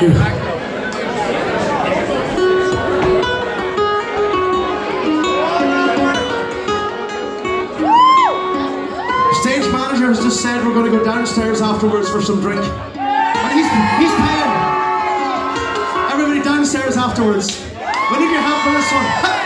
Stage manager has just said we're going to go downstairs afterwards for some drink. And he's, he's paying. Everybody downstairs afterwards. We need your help for this one.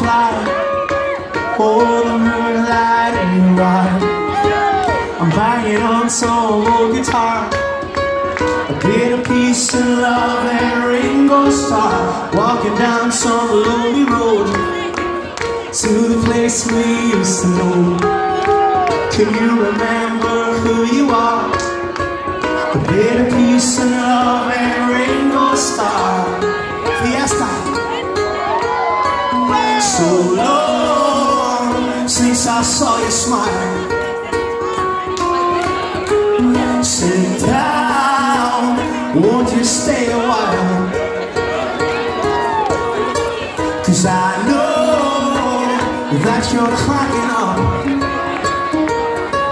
butterfly Oh, the moonlight and your eye I'm banging on old guitar. A bit of peace and love and Ringo Starr Walking down some lonely road. To the place we used to know. Can you remember who you are? A bit of peace and I saw you smile. Sit down, won't you stay a while? Cause I know that you're cracking up,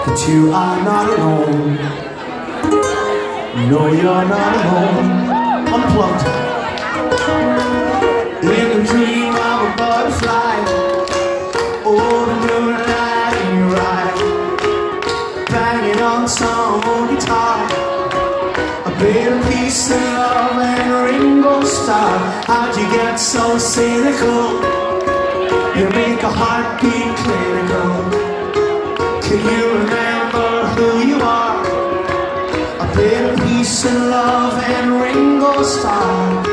but you are not alone. No, you're not alone. Unplugged. Banging on some guitar A piece of love and Ringo Starr How'd you get so cynical? You make a heartbeat clinical Can you remember who you are? I played A bit of love and Ringo Starr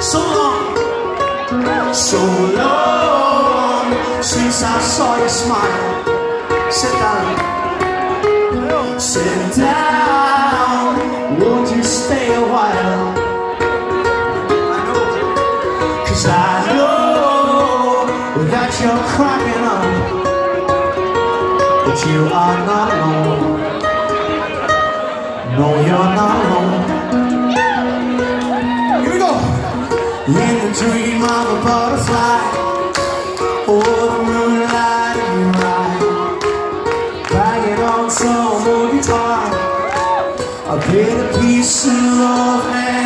so long, so long since I saw you smile. Sit down, down. Won't you stay a while? Cause I know that you're cracking up, but you are not alone. No, you're not alone. Here we go In the dream of a butterfly peace and love and